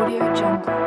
Audio Jungle.